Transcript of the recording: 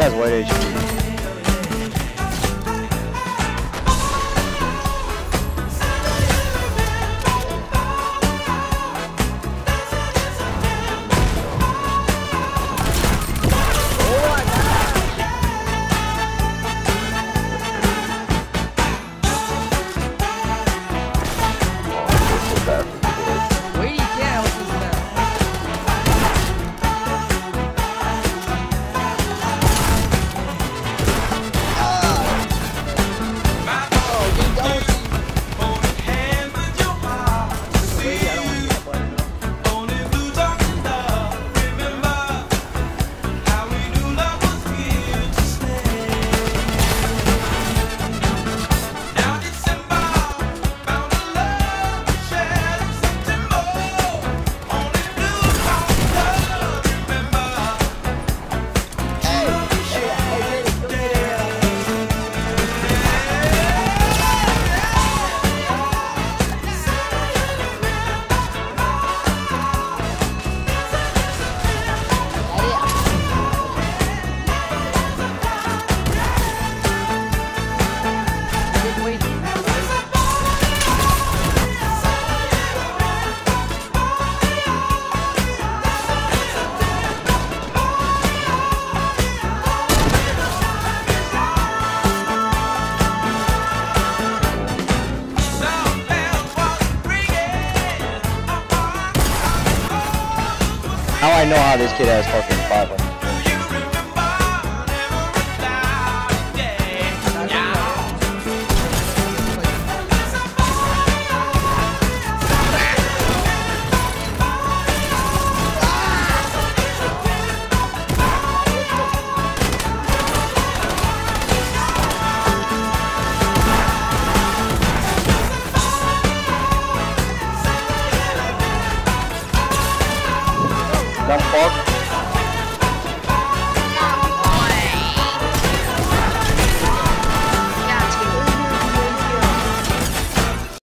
guy's white HP. Wait, Now I know how this kid has fucking 500. da Fox.